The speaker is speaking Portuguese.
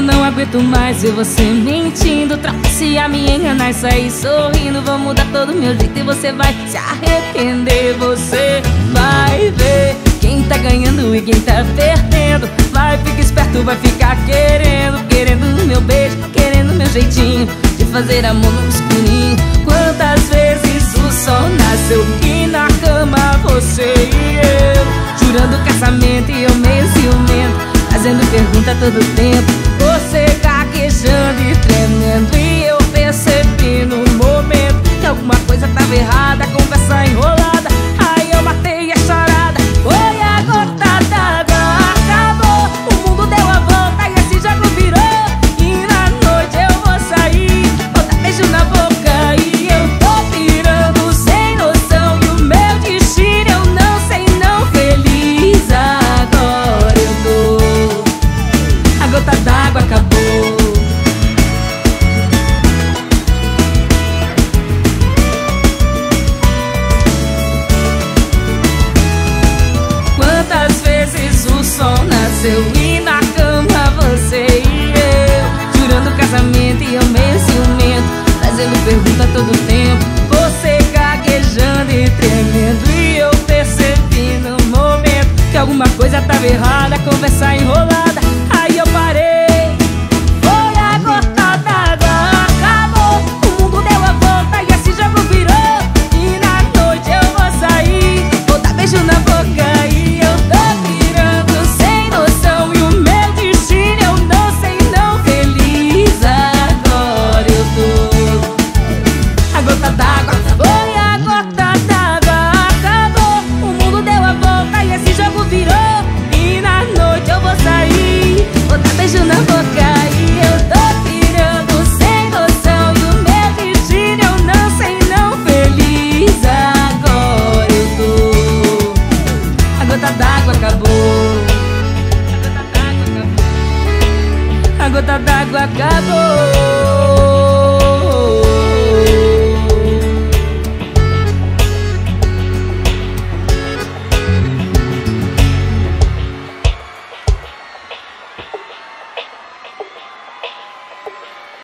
eu não aguento mais ver você mentindo. Trapacear, me enganar e sair sorrindo. Vou mudar todo meu jeito e você vai se arrepender. Você vai ver quem tá ganhando e quem tá perdendo. Vai, fica esperto, vai ficar querendo Querendo meu beijo, querendo meu jeitinho De fazer amor no escurinho. Quantas vezes o sol nasceu e na cama você e eu Jurando casamento e eu meio ciumento Fazendo pergunta todo tempo. pergunta todo tempo. Você gaguejando e tremendo. E eu percebi no momento que alguma coisa tava errada. A gota d'água acabou.